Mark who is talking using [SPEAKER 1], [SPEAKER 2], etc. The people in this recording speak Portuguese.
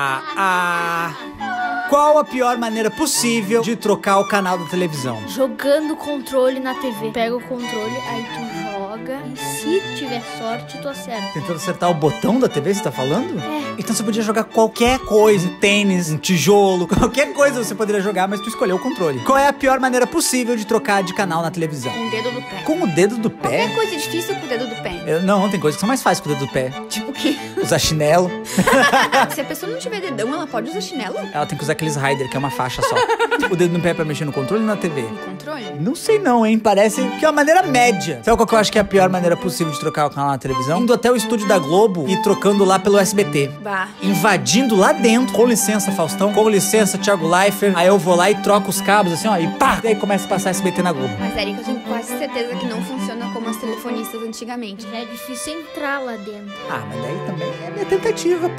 [SPEAKER 1] Ah, ah. Qual a pior maneira possível de trocar o canal da televisão?
[SPEAKER 2] Jogando o controle na TV. Pega o controle, aí tu joga e se tiver sorte, tu acerta.
[SPEAKER 1] Tentando acertar o botão da TV, você tá falando?
[SPEAKER 2] É.
[SPEAKER 1] Então você podia jogar qualquer coisa, um tênis, um tijolo, qualquer coisa você poderia jogar, mas tu escolheu o controle. Qual é a pior maneira possível de trocar de canal na televisão?
[SPEAKER 3] Com o dedo do pé.
[SPEAKER 1] Com o dedo do pé?
[SPEAKER 3] Qualquer coisa difícil com o dedo do pé.
[SPEAKER 1] Eu- não, tem coisas que são mais fáceis com o dedo do pé.
[SPEAKER 3] Tipo?
[SPEAKER 1] Usar chinelo.
[SPEAKER 3] Se a pessoa não tiver dedão, ela pode usar chinelo?
[SPEAKER 1] Ela tem que usar aqueles rider, que é uma faixa só. o dedo no pé é pra mexer no controle ou na TV?
[SPEAKER 3] Com controle?
[SPEAKER 1] Não sei não, hein? Parece que é uma maneira média. Sabe qual que eu acho que é a pior maneira possível de trocar o canal na televisão? Indo até o estúdio da Globo e trocando lá pelo SBT.
[SPEAKER 3] Bah.
[SPEAKER 1] Invadindo lá dentro. Com licença, Faustão. Com licença, Thiago Leifert. Aí eu vou lá e troco os cabos assim, ó. E pá! E aí começa a passar SBT na Globo.
[SPEAKER 3] Mas, Erika, eu tenho quase certeza que não funciona como as telefonistas antigamente.
[SPEAKER 2] Já é difícil entrar lá dentro.
[SPEAKER 1] Ah, mas daí também é minha tentativa, pô.